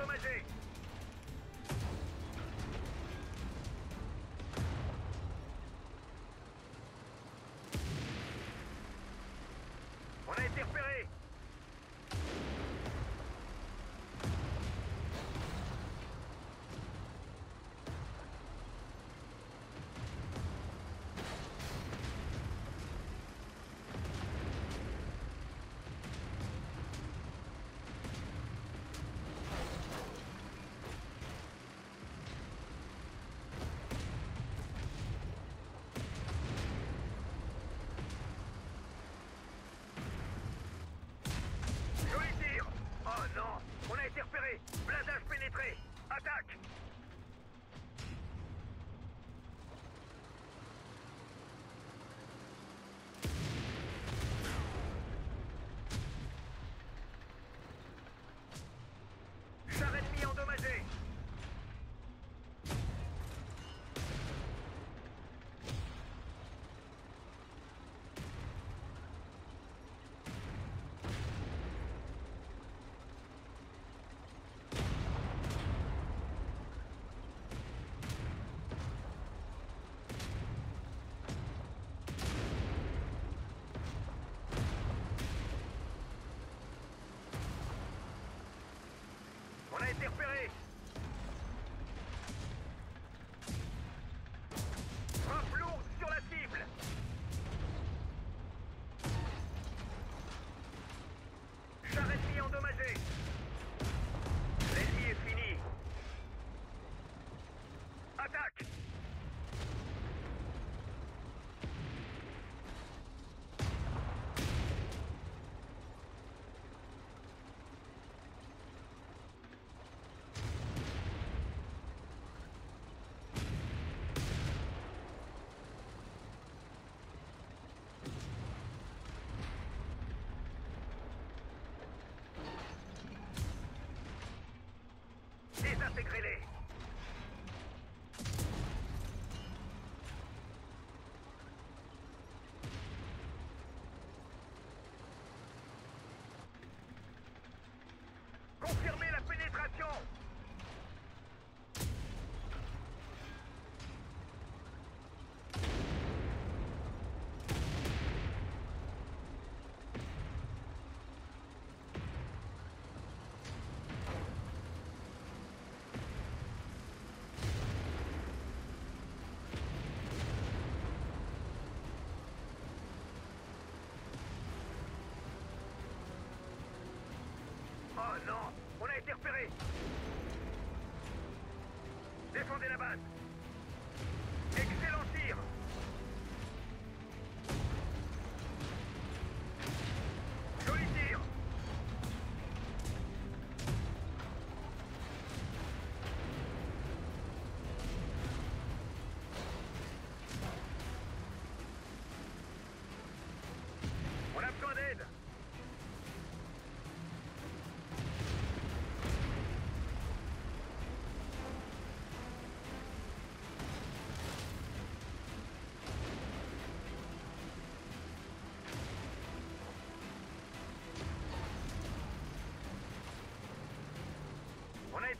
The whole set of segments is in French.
Toma J. Blasage pénétré. Attaque. été repéré. A été repéré. Défendez la base. Excellent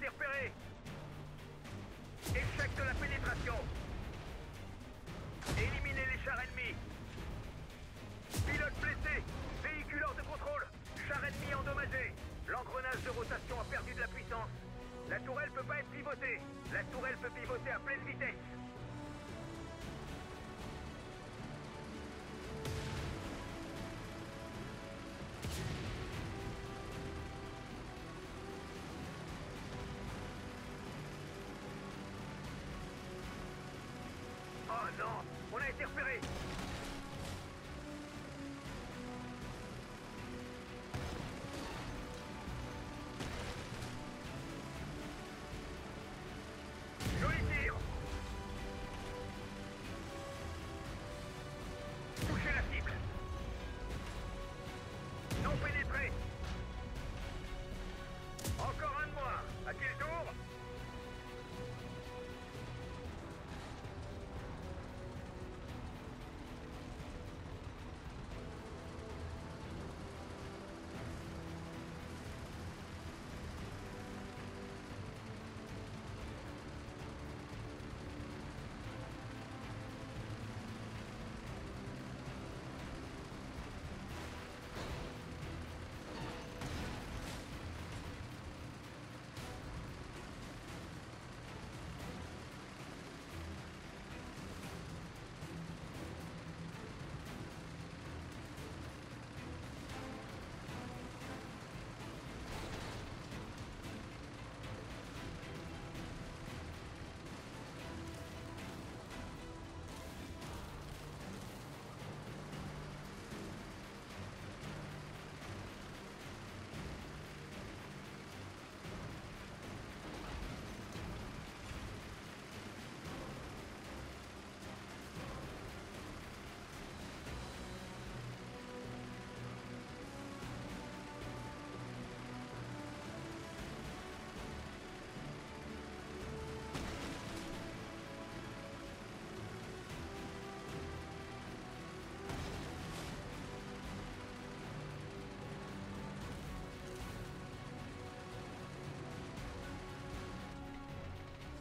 été repéré. Échec de la pénétration. Éliminez les chars ennemis. Pilote blessé. Véhicule hors de contrôle. Char ennemi endommagé L'engrenage de rotation a perdu de la puissance. La tourelle peut pas être pivotée. La tourelle peut pivoter à pleine vitesse repéré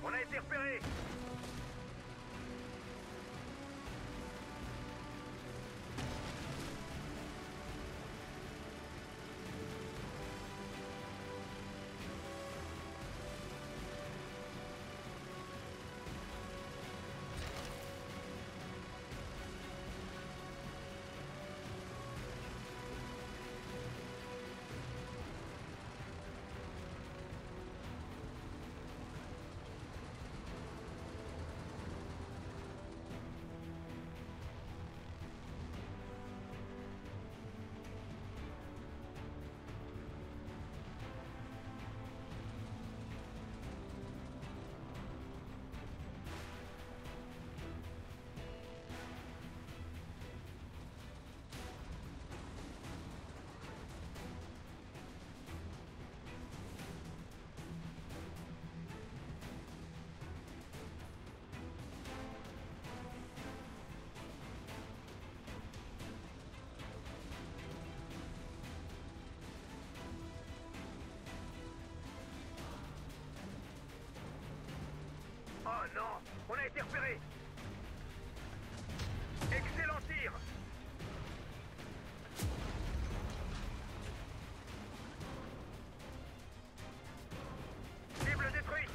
On a été repéré repéré. Excellent tir. Cible détruite.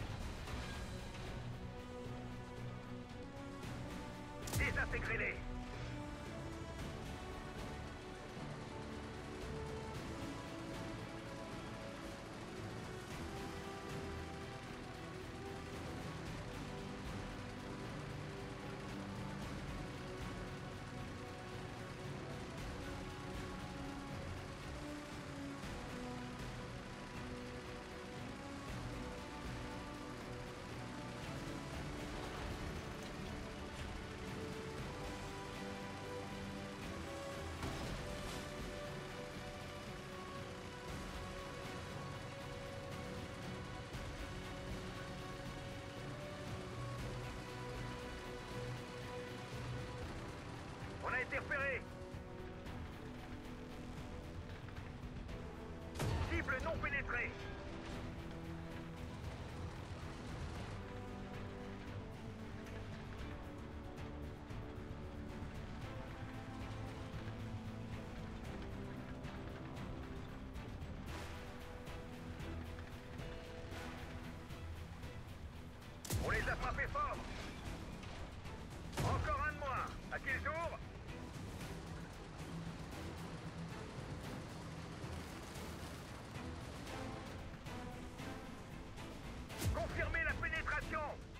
Désintégrez-les. Été. Cible non pénétrée. Attention